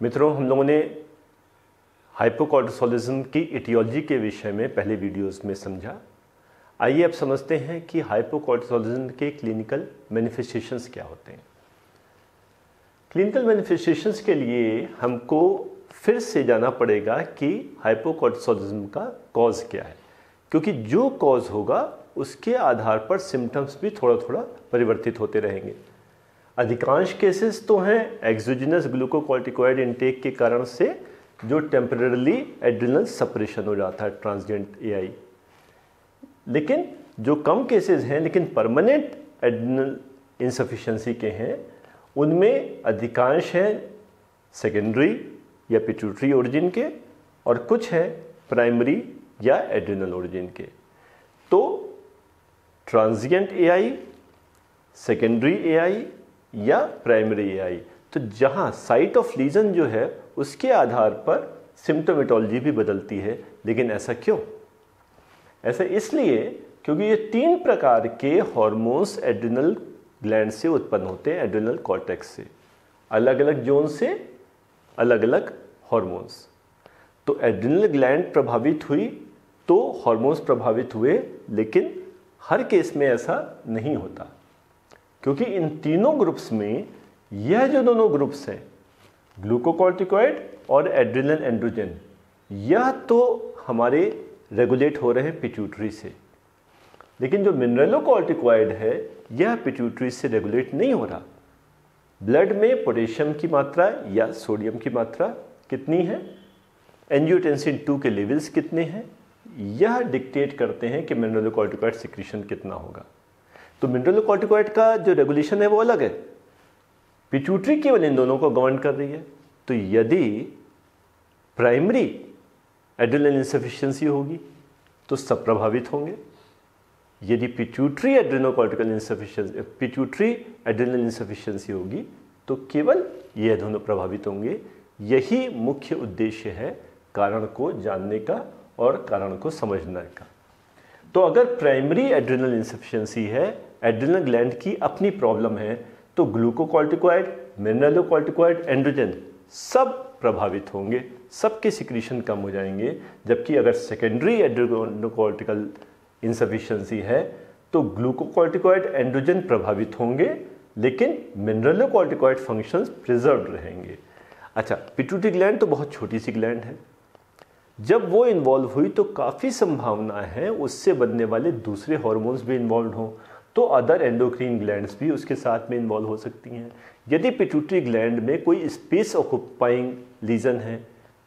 मित्रों, हम लोगों ने हाइपोकॉर्टिसोलिज्म की इटियोलॉजी के विषय में पहले वीडियोस में समझा। आइए अब समझते हैं कि हाइपोकॉर्टिसोलिज्म के क्लिनिकल मैनिफेस्टेशंस क्या होते हैं। क्लिनिकल मैनिफेस्टेशंस के लिए हमको फिर से जाना पड़ेगा कि हाइपोकॉर्टिसोलिज्म का कॉज क्या है, क्योंकि जो कॉज होगा, उसके आधार पर सिम्टम्स भी थोड़ा थोड़ा परिवर्तित होते रहेंगे। अधिकांश केसेस तो हैं एक्सोजिनस ग्लूकोकॉर्टिकोइड इनटेक के कारण से जो टेम्परली एड्रिनल सप्रेशन हो जाता है ट्रांसजेंट एआई लेकिन जो कम केसेस हैं, लेकिन परमानेंट एड्रिनल इंसफिशेंसी के हैं, उनमें अधिकांश हैं सेकेंडरी या पिट्यूटरी ओरिजिन के और कुछ है प्राइमरी या एड्रिनल ओरिजिन के। तो ट्रांजिएंट एआई सेकेंडरी एआई या प्राइमरी एआई तो जहाँ साइट ऑफ़ लीजन जो है, उसके आधार पर सिम्टोमेटोलॉजी भी बदलती है। लेकिन ऐसा क्यों? ऐसा इसलिए क्योंकि ये तीन प्रकार के हॉर्मोन्स एड्रिनल ग्लैंड से उत्पन्न होते हैं एड्रिनल कॉर्टेक्स से। अलग अलग जोन से अलग अलग हॉर्मोन्स तो एड्रिनल ग्लैंड प्रभावित हुई तो हॉर्मोन्स प्रभावित हुए, लेकिन हर केस में ऐसा नहीं होता। क्योंकि इन तीनों ग्रुप्स में यह जो दोनों ग्रुप्स हैं ग्लूकोकॉर्टिकॉइड और एड्रिनल एंड्रोजन यह तो हमारे रेगुलेट हो रहे हैं पिट्यूटरी से। लेकिन जो मिनरलोकॉर्टिकॉइड है, यह पिट्यूटरी से रेगुलेट नहीं हो रहा। ब्लड में पोटेशियम की मात्रा या सोडियम की मात्रा कितनी है? एंजियोटेंसिन टू के लेवल्स कितने हैं? यह डिक्टेट करते हैं कि मिनरलोकॉर्टिकॉइड सिक्रीशन कितना होगा। तो मिनरलोकॉर्टिकॉइड का जो रेगुलेशन है वो अलग है। पिट्यूटरी केवल इन दोनों को गवर्न कर रही है। तो यदि प्राइमरी एड्रिनल इंसफिशियंसी होगी तो सब प्रभावित होंगे। यदि pituitary adrenocortical insufficiency pituitary adrenal insufficiency होगी तो केवल यह दोनों प्रभावित होंगे। यही मुख्य उद्देश्य है कारण को जानने का और कारण को समझने का। तो अगर प्राइमरी एड्रिनल इंसफिशियंसी है एड्रिनल ग्लैंड की अपनी प्रॉब्लम है तो ग्लूकोकॉर्टिकॉइड मिनरलोकॉर्टिकॉइड एंड्रोजन सब प्रभावित होंगे सबके सिक्रीशन कम हो जाएँगे। जबकि अगर सेकेंडरी एड्रिनोकॉर्टिकल इंसफिशियंसी है तो ग्लूकोकॉर्टिकॉइड एंड्रोजन प्रभावित होंगे, लेकिन मिनरलोकॉर्टिकॉइड फ़ंक्शंस प्रिजर्व रहेंगे। अच्छा पिट्यूटरी ग्लैंड तो बहुत छोटी सी ग्लैंड है। जब वो इन्वॉल्व हुई तो काफ़ी संभावना है, उससे बनने वाले दूसरे हॉर्मोन्स भी इन्वॉल्व हों। तो अदर एंडोक्रीन ग्लैंड्स भी उसके साथ में इन्वॉल्व हो सकती हैं। यदि पिट्यूटरी ग्लैंड में कोई स्पेस ऑक्यूपाइंग लीजन है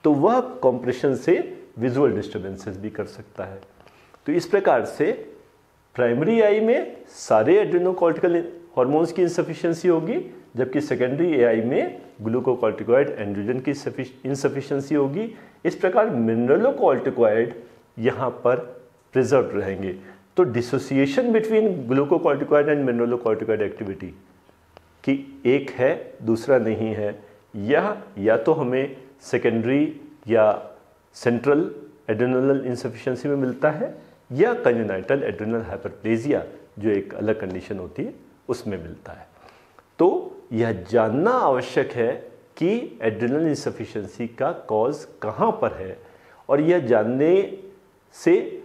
तो वह कॉम्प्रेशन से विजुअल डिस्टर्बेंसेस भी कर सकता है। तो इस प्रकार से प्राइमरी आई में सारे एड्रेनोकॉर्टिकल हॉर्मोन्स की इंसफिशियंसी होगी, जबकि सेकेंडरी एआई में ग्लूकोकॉर्टिकॉइड एंड्रोजन की इंसफिशियंसी होगी। इस प्रकार मिनरलोकॉर्टिकॉइड यहाँ पर प्रिजर्व रहेंगे। तो dissociation between glucocorticoid and mineralocorticoid activity कि एक है, दूसरा नहीं है, यह या तो हमें सेकेंडरी या सेंट्रल एड्रेनल इंसफिशेंसी में मिलता है, या कंजेनाइटल एड्रेनल हाइपरप्लेजिया जो एक अलग कंडीशन होती है, उसमें मिलता है। तो यह जानना आवश्यक है कि एड्रेनल इंसफिशेंसी का कॉज कहाँ पर है, और यह जानने से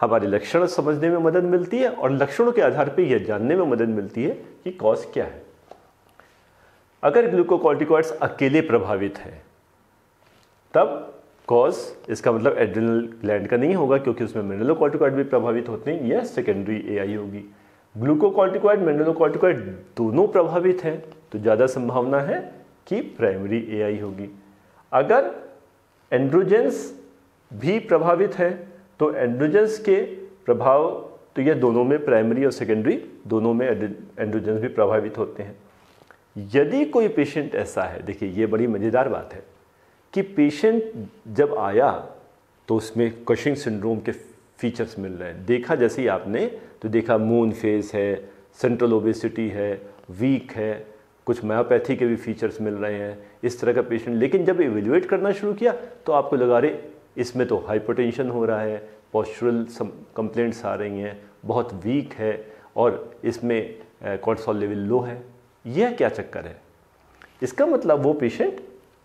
हमारे लक्षण समझने में मदद मिलती है और लक्षणों के आधार पर यह जानने में मदद मिलती है कि कॉज क्या है। अगर ग्लूकोकॉर्टिकॉइड्स अकेले प्रभावित हैं, तब कॉज इसका मतलब एड्रिनल ग्लैंड का नहीं होगा क्योंकि उसमें मिनरलोकॉर्टिकॉइड भी प्रभावित होते हैं यह सेकेंडरी एआई होगी। ग्लूकोकॉर्टिकॉइड मिनरलोकॉर्टिकॉइड दोनों प्रभावित हैं तो ज़्यादा संभावना है कि प्राइमरी एआई होगी। अगर एंड्रोजेंस भी प्रभावित है तो एंड्रोजेंस के प्रभाव तो यह दोनों में प्राइमरी और सेकेंडरी दोनों में एंड्रोजेंस भी प्रभावित होते हैं। यदि कोई पेशेंट ऐसा है, देखिए ये बड़ी मज़ेदार बात है कि पेशेंट जब आया तो उसमें कशिंग सिंड्रोम के फीचर्स मिल रहे हैं। देखा जैसे ही आपने तो देखा मून फेस है सेंट्रल ओबेसिटी है वीक है, कुछ मायोपैथी के भी फीचर्स मिल रहे हैं, इस तरह का पेशेंट लेकिन जब एवेल्युएट करना शुरू किया तो आपको लगा रहे इसमें तो हाइपोटेंशन हो रहा है पॉस्चुरल कंप्लेंट्स आ रही हैं, बहुत वीक है और इसमें कॉर्टिसोल लेवल लो है। यह क्या चक्कर है? इसका मतलब वो patient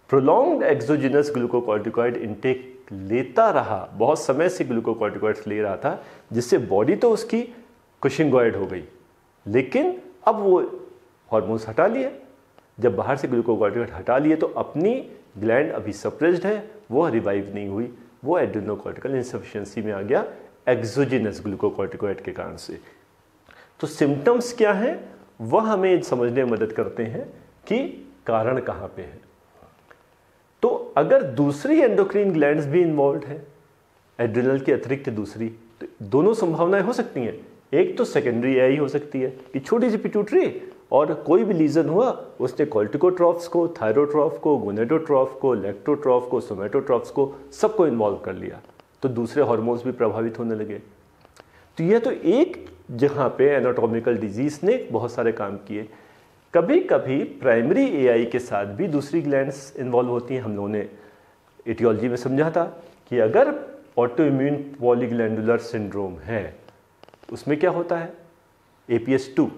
prolong exogenous glucocorticoid intake लेता रहा, बहुत समय से ग्लूकोकॉर्टिकॉइड्स ले रहा था, जिससे बॉडी तो उसकी कुशिंगॉइड हो गई। लेकिन अब वो हॉर्मोन्स हटा लिए। जब बाहर से ग्लूकोकॉर्टिकॉइड हटा लिए तो अपनी ग्लैंड अभी सप्रेस्ड है, वो रिवाइव नहीं हुई। वो एड्रेनोकॉर्टिकल इंसफिशियंसी में आ गया एक्सोजिनस ग्लूकोकॉर्टिकॉइड के कारण से। तो सिम्टम्स क्या है? वह हमें समझने में मदद करते हैं कि कारण कहाँ पे है। तो अगर दूसरी एंडोक्रीन ग्लैंड्स भी इन्वॉल्व है एड्रिनल के अतिरिक्त दूसरी तो दोनों संभावनाएँ हो सकती हैं। एक तो सेकेंडरी आई हो सकती है कि छोटी सी पिट्यूटरी और कोई भी लीजन हुआ, उसने कॉल्टिकोट्रॉफ्स को, थायरोट्रॉफ को, गोनेडोट्रॉफ को, लेक्टोट्रॉफ को, सोमेटोट्रॉफ्स को, सबको इन्वॉल्व कर लिया। तो दूसरे हॉर्मोन्स भी प्रभावित होने लगे। तो यह तो एक जहाँ पे एनाटॉमिकल डिज़ीज़ ने बहुत सारे काम किए। कभी कभी प्राइमरी एआई के साथ भी दूसरी ग्लैंड्स इन्वॉल्व होती हैं, हम लोगों ने एटियोलॉजी में समझा था कि अगर ऑटो इम्यून पॉलीग्लैंडुलर सिंड्रोम है, उसमें क्या होता है? एपीएस टू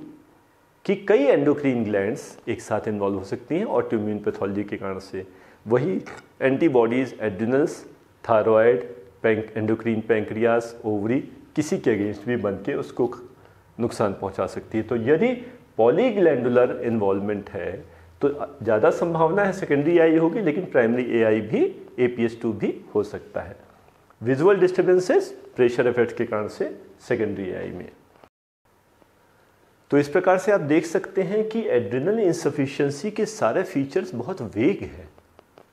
कि कई एंडोक्रीन ग्लैंड्स एक साथ इन्वॉल्व हो सकती हैं ऑटो इम्यून पैथोलॉजी के कारण से। वही antibodies adrenals thyroid endocrine pancreas ovary किसी के अगेंस्ट भी बन के उसको नुकसान पहुँचा सकती है। तो यदि पॉलीग्लैंडुलर इन्वॉल्वमेंट है तो ज़्यादा संभावना है सेकेंडरी आई होगी, लेकिन प्राइमरी एआई भी टू भी हो सकता है। विजुअल डिस्टर्बेंसेस प्रेशर इफ़ेक्ट के कारण से सेकेंडरी आई में। तो इस प्रकार से आप देख सकते हैं कि एड्रिनल इंसफिशियंसी के सारे फीचर्स बहुत वेग हैं।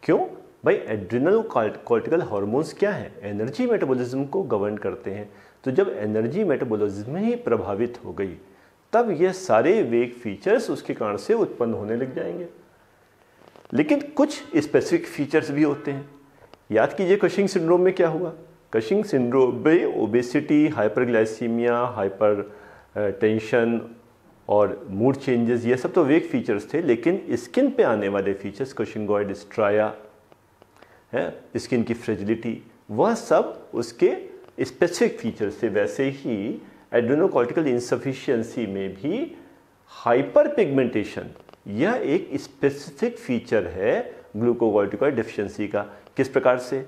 क्यों? भाई एड्रिनल कॉर्टिकल हार्मोन्स क्या है? एनर्जी मेटाबॉलिज्म को गवर्न करते हैं। तो जब एनर्जी मेटाबॉलिज्म ही प्रभावित हो गई, तब ये सारे वेग फीचर्स उसके कारण से उत्पन्न होने लग जाएँगे। लेकिन कुछ स्पेसिफिक फीचर्स भी होते हैं। याद कीजिए कशिंग सिंड्रोम में क्या हुआ? कशिंग सिंड्रोम में ओबेसिटी हाइपरग्लाइसीमिया हाइपर टेंशन और मूड चेंजेस ये सब तो वेक फीचर्स थे, लेकिन स्किन पे आने वाले फीचर्स कशिंगॉइड स्ट्राया है स्किन की फ्रेजिलिटी वह सब उसके स्पेसिफिक फीचर्स थे। वैसे ही एड्रेनोकॉर्टिकल इंसफिशियंसी में भी हाइपर पिगमेंटेशन यह एक स्पेसिफिक फीचर है ग्लूकोकॉर्टिकॉइड डिफिशियंसी का। किस प्रकार से?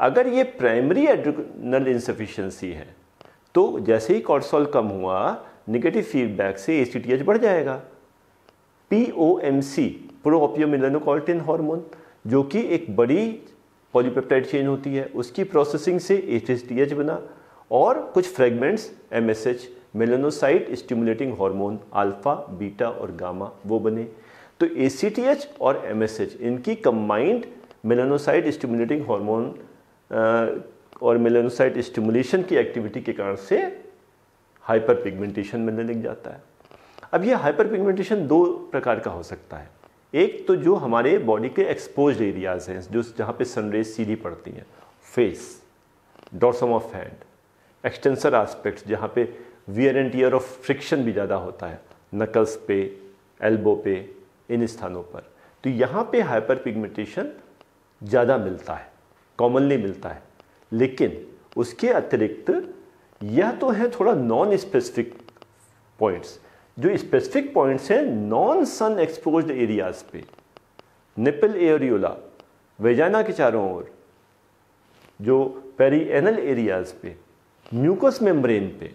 अगर ये प्राइमरी एड्रेनल इंसफिशियंसी है तो जैसे ही कॉर्सोल कम हुआ निगेटिव फीडबैक से एसीटीएच बढ़ जाएगा। P O M C proopiomelanocortin hormone जो कि एक बड़ी पॉलीपेप्टाइड चेन होती है, उसकी प्रोसेसिंग से एच बना और कुछ fragments M S H melanocyte stimulating hormone alpha beta और गामा वो बने। तो ए सी टी एच और एमएसएच इनकी कंबाइंड मेलेनोसाइट स्टिमुलेटिंग हार्मोन और मेलेनोसाइट स्टिमुलेशन की एक्टिविटी के कारण से हाइपर पिगमेंटेशन मिलने लग जाता है। अब ये हाइपर पिगमेंटेशन दो प्रकार का हो सकता है। एक तो जो हमारे बॉडी के एक्सपोज एरियाज़ हैं, जो जहाँ पे सनरेज सीधी पड़ती हैं face dorsum of hand extensor aspects जहाँ पे wear and tear of friction भी ज़्यादा होता है नकल्स पे एल्बो पे, इन स्थानों पर। तो यहाँ पे हाइपर पिगमेंटेशन ज़्यादा मिलता है कॉमनली मिलता है। लेकिन उसके अतिरिक्त यह तो है थोड़ा नॉन स्पेसिफिक पॉइंट्स जो स्पेसिफिक पॉइंट्स हैं नॉन सन एक्सपोज एरियाज़ पे निपल एरियोला वेजाना के चारों ओर, जो पेरीएनल एरियाज़ पे म्यूकोस मेम्ब्रेन पे,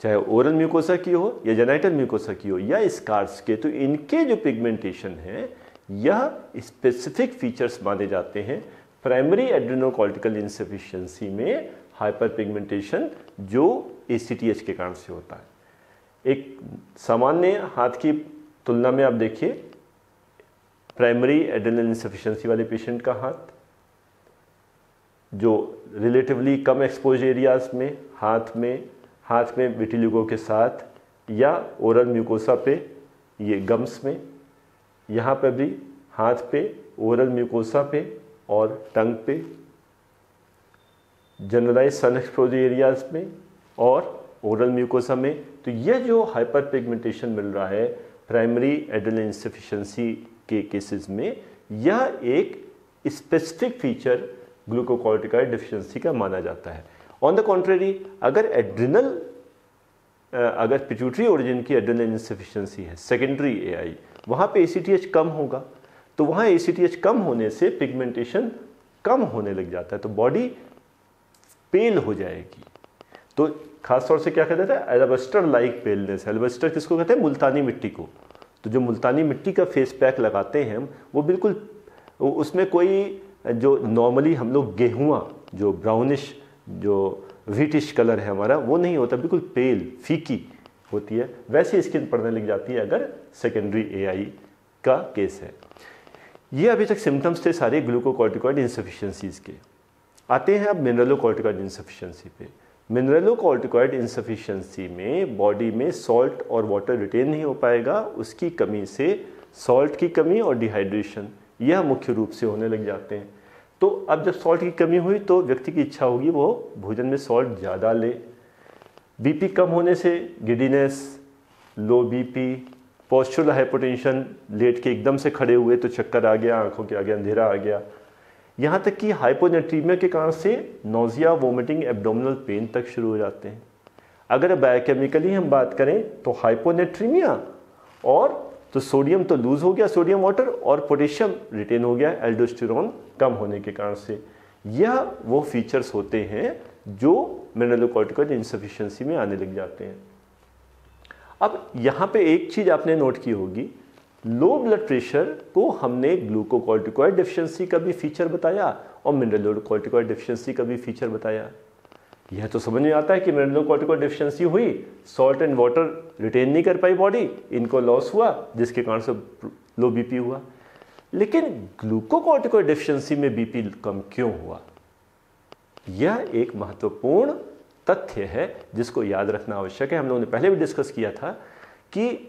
चाहे ओरल म्यूकोसा की हो या जेनाइटल म्यूकोसा की हो या स्कार्स के तो इनके जो पिगमेंटेशन है, यह स्पेसिफिक फीचर्स माने जाते हैं प्राइमरी एड्रेनोकॉर्टिकल इंसफिशियंसी में हाइपर पिगमेंटेशन जो एसीटीएच के कारण से होता है। एक सामान्य हाथ की तुलना में आप देखिए प्राइमरी एड्रेनल इंसफिशियंसी वाले पेशेंट का हाथ, जो रिलेटिवली कम एक्सपोज एरियाज़ में, हाथ में हाथ में विटिलिगो के साथ, या ओरल म्यूकोसा पे, ये गम्स में, यहाँ पर भी हाथ पे ओरल म्यूकोसा पे और टंग पे जनरलाइज सन एक्सपोज एरियाज़ में और ओरल म्यूकोसा में तो यह जो हाइपर पिगमेंटेशन मिल रहा है प्राइमरी एडल इंसफिशेंसी के केसेस में, यह एक स्पेसिफिक फीचर ग्लूकोकॉर्टिकॉइड डिफिशियंसी का माना जाता है। ऑन द कॉन्ट्रेरी अगर एड्रिनल अगर पिट्यूटरी ओरिजिन की एड्रिनल इंसफिशियंसी है सेकेंडरी एआई वहाँ पे ए सी टी एच कम होगा। तो वहाँ ए सी टी एच कम होने से पिगमेंटेशन कम होने लग जाता है। तो बॉडी पेल हो जाएगी। तो खास तौर से क्या कहते हैं, एल्बस्टर लाइक पेलनेस एल्बस्टर किसको कहते हैं? मुल्तानी मिट्टी को। तो जो मुल्तानी मिट्टी का फेस पैक लगाते हैं हम, वो बिल्कुल उसमें कोई जो नॉर्मली हम लोग गेहुआ, जो ब्राउनिश जो व्हीटिश कलर है हमारा, वो नहीं होता। बिल्कुल पेल फीकी होती है। वैसे स्किन पड़ने लग जाती है अगर सेकेंडरी एआई का केस है। ये अभी तक सिम्टम्स थे सारे ग्लूकोकॉर्टिकॉइड इंसफिशियंसीज के। आते हैं अब मिनरलोकॉर्टिकॉइड इंसफिशियंसी पे। मिनरलोकॉर्टिकॉइड इंसफिशियंसी में बॉडी में सॉल्ट और वाटर रिटेन नहीं हो पाएगा, उसकी कमी से सॉल्ट की कमी और डिहाइड्रेशन यह मुख्य रूप से होने लग जाते हैं। तो अब जब सॉल्ट की कमी हुई तो व्यक्ति की इच्छा होगी वो भोजन में सॉल्ट ज़्यादा ले। बीपी कम होने से giddiness low BP postural hypotension late के एकदम से खड़े हुए तो चक्कर आ गया, आँखों के आगे अंधेरा आ गया। यहाँ तक कि हाइपोनेट्रीमिया के कारण से नोजिया वोमिटिंग एब्डोमिनल पेन तक शुरू हो जाते हैं। अगर बायोकेमिकली हम बात करें तो हाइपोनेट्रीमिया और तो सोडियम तो लूज हो गया सोडियम वाटर और पोटेशियम रिटेन हो गया एल्डोस्टेरोन कम होने के कारण से। यह वो फीचर्स होते हैं जो मिनरलोकॉर्टिकल इंसफिशियंसी में आने लग जाते हैं। अब यहाँ पे एक चीज़ आपने नोट की होगी लो ब्लड प्रेशर को हमने ग्लूकोकॉर्टिकॉइड डिफिशियंसी का भी फीचर बताया और मिनरलोकॉर्टिकॉइड डिफिशियंसी का भी फीचर बताया। यह तो समझ में आता है कि मिनरलोकॉर्टिकॉइड डिफिशियंसी हुई सॉल्ट एंड वाटर रिटेन नहीं कर पाई बॉडी इनको लॉस हुआ, जिसके कारण से लो बीपी हुआ। लेकिन ग्लूकोकॉर्टिकॉइड डिफिशियंसी में बीपी कम क्यों हुआ? यह एक महत्वपूर्ण तथ्य है, जिसको याद रखना आवश्यक है। हम लोगों ने पहले भी डिस्कस किया था कि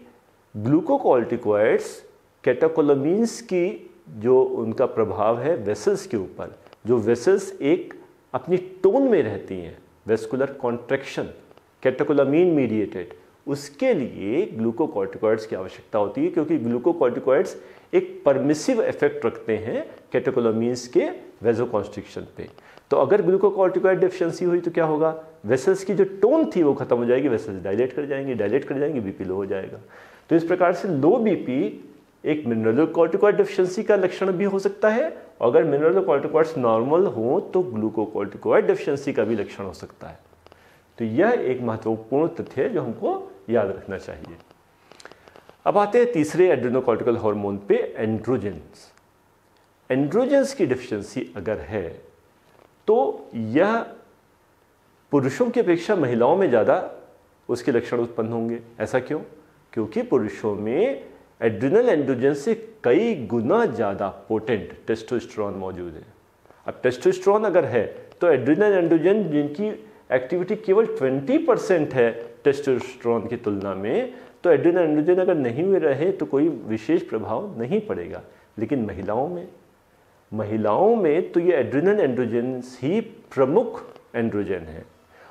ग्लूकोकॉर्टिकॉइड्स कैटाकोलोमीन्स की जो उनका प्रभाव है वेसल्स के ऊपर, जो वेसल्स एक अपनी टोन में रहती हैं, वेस्कुलर कॉन्ट्रेक्शन, कैटाकोलामीन मीडिएटेड उसके लिए ग्लूकोकॉर्टिकॉइड्स की आवश्यकता होती है क्योंकि ग्लूकोकॉर्टिकॉइड्स एक परमिसिव इफ़ेक्ट रखते हैं कैटाकोलामीन्स के वेजोकॉन्स्ट्रिक्शन पे। तो अगर ग्लूकोकॉर्टिकॉइड डिफिशियंसी हुई तो क्या होगा? वेसल्स की जो टोन थी वो खत्म हो जाएगी, वेसल्स डायलेट कर जाएँगे डायलेट कर जाएँगे बीपी लो हो जाएगा। तो इस प्रकार से लो बीपी एक मिनरलोकॉर्टिकॉइड डिफिशियंसी का लक्षण भी हो सकता है। अगर मिनरलोकॉर्टिकॉइड्स नॉर्मल हो तो ग्लूकोकॉर्टिकॉइड डिफिशियंसी का भी लक्षण हो सकता है। तो यह एक महत्वपूर्ण तथ्य है जो हमको याद रखना चाहिए। अब आते हैं तीसरे एड्रेनोकॉर्टिकल हार्मोन पे एंड्रोजेंस एंड्रोजेंस की डिफिशियंसी अगर है तो यह पुरुषों की अपेक्षा महिलाओं में ज़्यादा उसके लक्षण उत्पन्न होंगे। ऐसा क्यों? क्योंकि पुरुषों में एड्रिनल एंड्रोजन से कई गुना ज़्यादा पोटेंट टेस्टोस्टेरॉन मौजूद है। अब टेस्टोस्टेरॉन अगर है तो एड्रिनल एंड्रोजन जिनकी एक्टिविटी केवल 20 परसेंट है टेस्टोस्टेरॉन की तुलना में तो एड्रिनल एंड्रोजन अगर नहीं हुए रहे तो कोई विशेष प्रभाव नहीं पड़ेगा। लेकिन महिलाओं में महिलाओं में तो ये एड्रिनल एंड्रोजन ही प्रमुख एंड्रोजन है।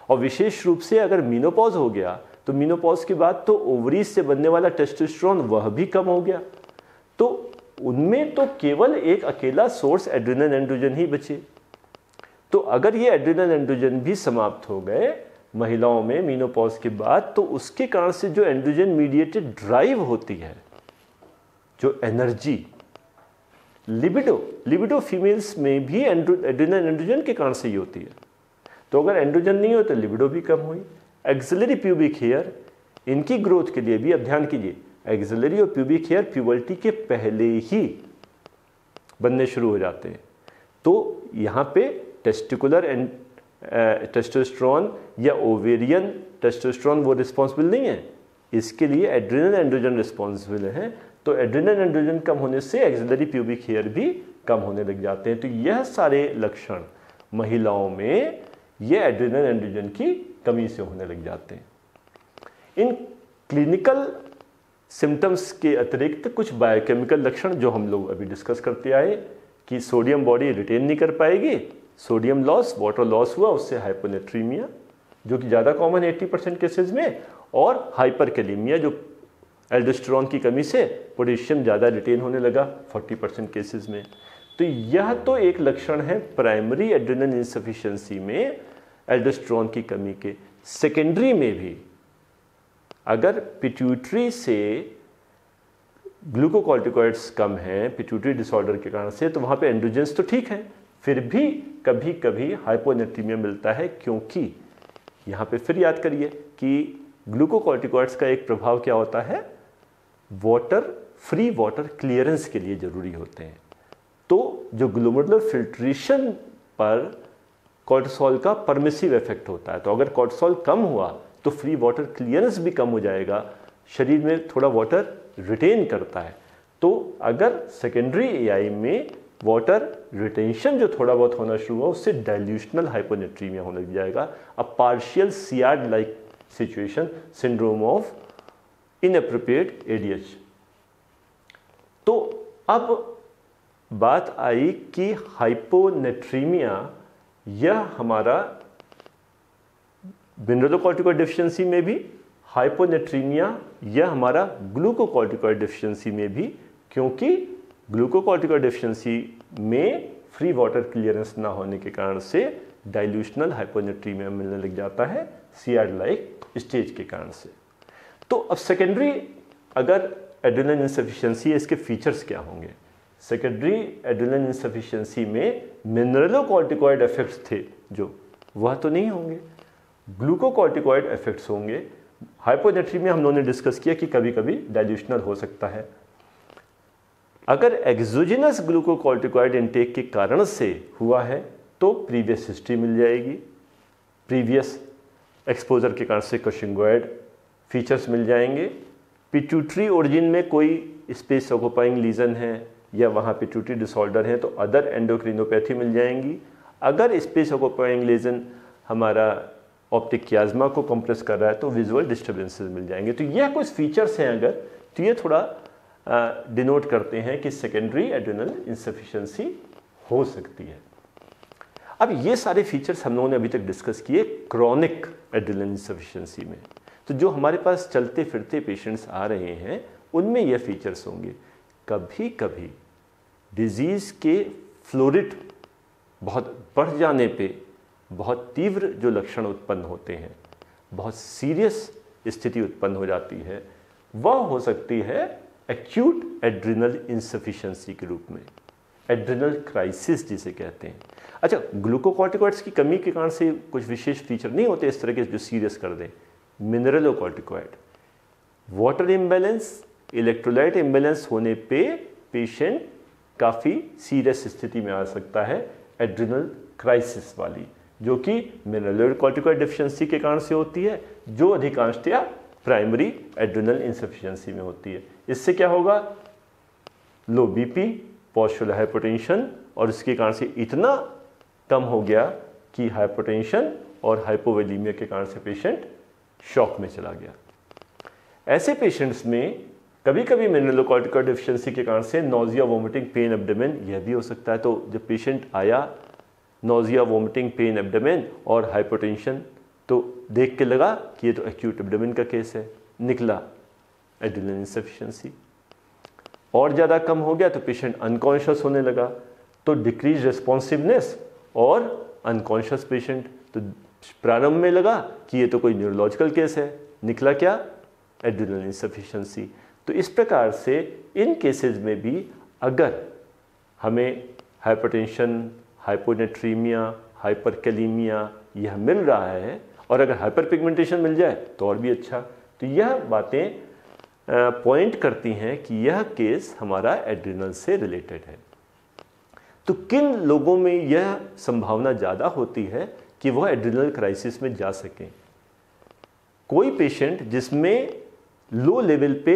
और विशेष रूप से अगर मीनोपॉज हो गया तो मीनोपॉज के बाद तो ओवरीज से बनने वाला टेस्टोस्टेरोन वह भी कम हो गया। तो उनमें तो केवल एक अकेला सोर्स एड्रिनल एंड्रोजन ही बचे। तो अगर ये एड्रिनल एंड्रोजन भी समाप्त हो गए महिलाओं में मीनोपॉज के बाद तो उसके कारण से जो एंड्रोजन मीडिएटेड ड्राइव होती है, जो एनर्जी लिबिडो लिबिडो फीमेल्स में भी एड्रिनल एंड्रोजन के कारण से ही होती है। तो अगर एंड्रोजन नहीं हो तो लिबिडो भी कम हुई। एक्सिलरी प्यूबिक हेयर इनकी ग्रोथ के लिए भी अब ध्यान कीजिए एक्सिलरी और प्यूबिक हेयर प्यूबर्टी के पहले ही बनने शुरू हो जाते हैं। तो यहाँ पे टेस्टिकुलर एंड टेस्टोस्ट्रॉन या ओवेरियन टेस्टोस्ट्रॉन वो रिस्पॉन्सिबल नहीं है। इसके लिए एड्रिनल एंड्रोजन रिस्पॉन्सिबल है। तो एड्रिनल एंड्रोजन कम होने से एक्सिलरी प्यूबिक हेयर भी कम होने लग जाते हैं। तो यह सारे लक्षण महिलाओं में ये एड्रिनल एंड्रोजन की कमी से होने लग जाते हैं। इन क्लिनिकल सिम्टम्स के अतिरिक्त कुछ बायोकेमिकल लक्षण जो हम लोग अभी डिस्कस करते आए, कि सोडियम बॉडी रिटेन नहीं कर पाएगी सोडियम लॉस वाटर लॉस हुआ, उससे हाइपोनेट्रीमिया जो कि ज़्यादा कॉमन है 80 परसेंट केसेज में, और हाइपरकेलीमिया जो एल्डोस्टेरॉन की कमी से पोटेशियम ज़्यादा रिटेन होने लगा 40 परसेंट केसेज में। तो यह तो एक लक्षण है प्राइमरी एड्रेनल इंसफिशियंसी में एल्डोस्ट्रॉन की कमी के सेकेंडरी में भी, अगर पिट्यूटरी से ग्लूकोकॉर्टिकॉइड्स कम हैं पिट्यूटरी डिसऑर्डर के कारण से तो वहाँ पे एंड्रोजेंस तो ठीक है। फिर भी कभी कभी हाइपोनेट्रीमिया मिलता है, क्योंकि यहाँ पे फिर याद करिए कि ग्लूकोकॉर्टिकॉइड्स का एक प्रभाव क्या होता है? वाटर फ्री वाटर क्लियरेंस के लिए ज़रूरी होते हैं। तो जो ग्लोमुलर फिल्ट्रेशन पर कॉर्टिसोल का परमिसिव इफ़ेक्ट होता है। तो अगर कॉर्टिसोल कम हुआ तो फ्री वाटर क्लियरेंस भी कम हो जाएगा। शरीर में थोड़ा वाटर रिटेन करता है। तो अगर सेकेंडरी एआई में वाटर रिटेंशन जो थोड़ा बहुत होना शुरू हुआ, उससे डाइल्यूशनल हाइपोनेट्रीमिया होने लग जाएगा। A partial सियार्ड like situation syndrome of inappropriate ADH तो अब बात आई कि हाइपोनेट्रीमिया यह हमारा मिनरलोकॉर्टिकॉइड डिफिशियंसी में भी हाइपोनेट्रीमिया यह हमारा ग्लूकोकॉर्टिकॉइड डिफिशियंसी में भी, क्योंकि ग्लूकोकॉर्टिकॉइड डिफिशियंसी में फ्री वाटर क्लियरेंस ना होने के कारण से डाइल्यूशनल हाइपोनेट्रीमिया मिलने लग जाता है सीआर लाइक स्टेज के कारण से। तो अब सेकेंडरी अगर एड्रेनल इंसफिशियंसी इसके फीचर्स क्या होंगे? सेकेंडरी एड्रेनल इंसफिशियंसी में मिनरलो मिनरलोकॉर्टिकॉइड इफेक्ट्स थे जो, वह तो नहीं होंगे। ग्लूकोकॉर्टिकॉइड इफेक्ट्स होंगे। हाइपोनेट्री में हम लोगों ने डिस्कस किया कि कभी कभी डाइल्यूशनल हो सकता है। अगर एक्सोजिनस ग्लूकोकॉर्टिकॉइड इनटेक के कारण से हुआ है तो प्रीवियस हिस्ट्री मिल जाएगी। प्रीवियस एक्सपोजर के कारण से कशिंगोइड फीचर्स मिल जाएँगे। पिट्यूटरी ओरिजिन में कोई स्पेस ऑक्यूपाइंग लीजन है या वहाँ पिट्यूटरी डिसऑर्डर है तो अदर एंडोक्रिनोपैथी मिल जाएँगी। अगर स्पेस लीजन हमारा ऑप्टिक कियाजमा को कंप्रेस कर रहा है तो विजुअल डिस्टर्बेंसेस मिल जाएँगे। तो यह कुछ फीचर्स हैं अगर तो ये थोड़ा डिनोट करते हैं कि सेकेंडरी एड्रेनल इंसफिशियंसी हो सकती है। अब ये सारे फीचर्स हम लोगों ने अभी तक डिस्कस किए क्रॉनिक एड्रेनल इंसफिशेंसी में। तो जो हमारे पास चलते फिरते पेशेंट्स आ रहे हैं, उनमें यह फीचर्स होंगे। कभी कभी डिज़ीज़ के फ्लोरिड बहुत बढ़ जाने पे बहुत तीव्र जो लक्षण उत्पन्न होते हैं, बहुत सीरियस स्थिति उत्पन्न हो जाती है, वह हो सकती है एक्यूट एड्रिनल इंसफिशियंसी के रूप में एड्रिनल क्राइसिस जिसे कहते हैं। अच्छा ग्लूकोकॉर्टिकॉइड्स की कमी के कारण से कुछ विशेष फीचर नहीं होते इस तरह के जो सीरियस कर दें mineralocorticoid water imbalance electrolyte imbalance होने पे पेशेंट काफ़ी सीरियस स्थिति में आ सकता है एड्रिनल क्राइसिस वाली, जो कि मिनरल कॉर्टिकॉइड डिफिशियंसी के कारण से होती है, जो अधिकांशतया प्राइमरी एड्रिनल इंसफिशियंसी में होती है। इससे क्या होगा? लो बीपी पॉस्चुलर हाइपोटेंशन और इसके कारण से इतना कम हो गया कि हाइपोटेंशन और हाइपोवेलीमिया के कारण से पेशेंट शॉक में चला गया। ऐसे पेशेंट्स में कभी कभी मिनरलोकॉर्टिकॉइड डिफिशियंसी के कारण से नोजिया वोमिटिंग पेन एब्डोमेन यह भी हो सकता है। तो जब पेशेंट आया नोजिया वोमिटिंग पेन एब्डोमेन और हाइपोटेंशन तो देख के लगा कि ये तो एक्यूट एब्डोमेन का केस है। निकला एड्रिनल इंसफिशियंसी और ज़्यादा कम हो गया तो पेशेंट अनकॉन्शियस होने लगा। तो डिक्रीज रिस्पॉन्सिवनेस और अनकॉन्शियस पेशेंट तो प्रारंभ में लगा कि ये तो कोई न्यूरोलॉजिकल केस है। निकला क्या? एड्रिनल इंसफिशियंसी तो इस प्रकार से इन केसेस में भी अगर हमें हाइपरटेंशन हाइपोनेट्रीमिया हाइपरकेलीमिया यह मिल रहा है और अगर हाइपर पिगमेंटेशन मिल जाए तो और भी अच्छा। तो यह बातें पॉइंट करती हैं कि यह केस हमारा एड्रिनल से रिलेटेड है। तो किन लोगों में यह संभावना ज़्यादा होती है कि वह एड्रिनल क्राइसिस में जा सकें? कोई पेशेंट जिसमें लो लेवल पे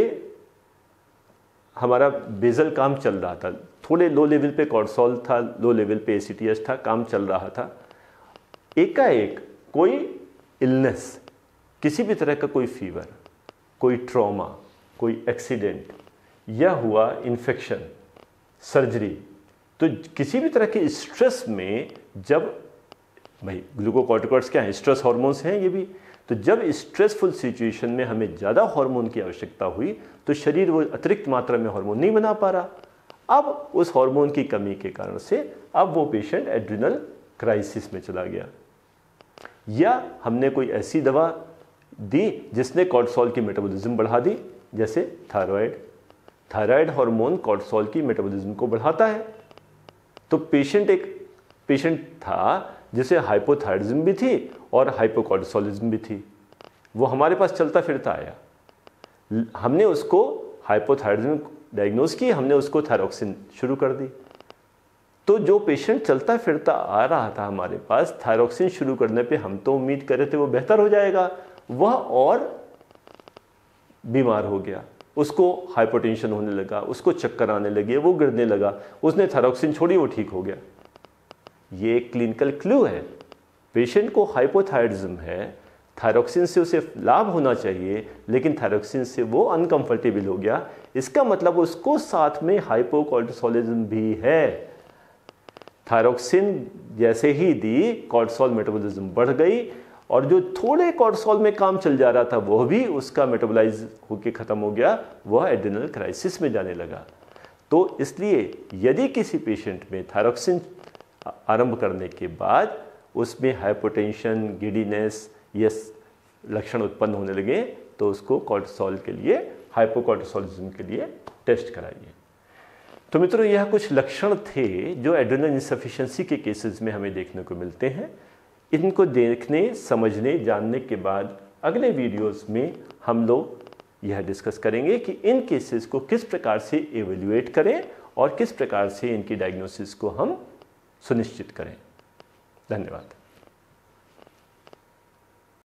हमारा बेजल काम चल रहा था। थोड़े लो लेवल पे कॉर्सोल था लो लेवल पे ए था, काम चल रहा था। एकाएक कोई इलनेस किसी भी तरह का कोई फीवर कोई ट्रॉमा कोई एक्सीडेंट या हुआ इन्फेक्शन सर्जरी तो किसी भी तरह के स्ट्रेस में जब, भाई ग्लूकोकॉर्टिकॉइड्स क्या है? स्ट्रेस हार्मोन्स हैं ये भी। तो जब स्ट्रेसफुल सिचुएशन में हमें ज़्यादा हार्मोन की आवश्यकता हुई तो शरीर वो अतिरिक्त मात्रा में हार्मोन नहीं बना पा रहा। अब उस हार्मोन की कमी के कारण से अब वो पेशेंट एड्रिनल क्राइसिस में चला गया। या हमने कोई ऐसी दवा दी जिसने कॉर्टिसोल की मेटाबॉलिज्म बढ़ा दी, जैसे थायराइड थायराइड हार्मोन कॉर्टिसोल की मेटाबॉलिज्म को बढ़ाता है। तो पेशेंट एक पेशेंट था जिसे हाइपोथायरिज्म भी थी और हाइपोकॉर्टिसोलिज्म भी थी। वो हमारे पास चलता फिरता आया। हमने उसको हाइपोथायरिज्म डायग्नोज की, हमने उसको थायरोक्सिन शुरू कर दी। तो जो पेशेंट चलता फिरता आ रहा था हमारे पास थायरोक्सिन शुरू करने पे हम तो उम्मीद कर रहे थे वो बेहतर हो जाएगा। वह और बीमार हो गया। उसको हाइपोटेंशन होने लगा, उसको चक्कर आने लगे, वो गिरने लगा। उसने थायरोक्सिन छोड़ी, वो ठीक हो गया। ये एक क्लिनिकल क्लू है। पेशेंट को हाइपोथायरिज्म है थायरोक्सिन से उसे लाभ होना चाहिए, लेकिन थायरोक्सिन से वो अनकंफर्टेबल हो गया। इसका मतलब उसको साथ में हाइपोकॉर्टिसोलिज्म भी है। थायरोक्सिन जैसे ही दी कॉर्टिसोल मेटाबॉलिज्म बढ़ गई, और जो थोड़े कॉर्टिसोल में काम चल जा रहा था वह भी उसका मेटाबोलाइज होकर ख़त्म हो गया, वह एड्रेनल क्राइसिस में जाने लगा। तो इसलिए यदि किसी पेशेंट में थायरोक्सिन आरंभ करने के बाद उसमें हाइपोटेंशन गिडीनेस ये लक्षण उत्पन्न होने लगे तो उसको कॉर्टिसोल के लिए हाइपोकॉर्टिसोलिज्म के लिए टेस्ट कराइए। तो मित्रों, यह कुछ लक्षण थे जो एड्रेनल इंसफिशेंसी के केसेस में हमें देखने को मिलते हैं। इनको देखने, समझने, जानने के बाद अगले वीडियोस में हम लोग यह डिस्कस करेंगे कि इन केसेस को किस प्रकार से एवेल्युएट करें और किस प्रकार से इनकी डायग्नोसिस को हम सुनिश्चित करें। धन्यवाद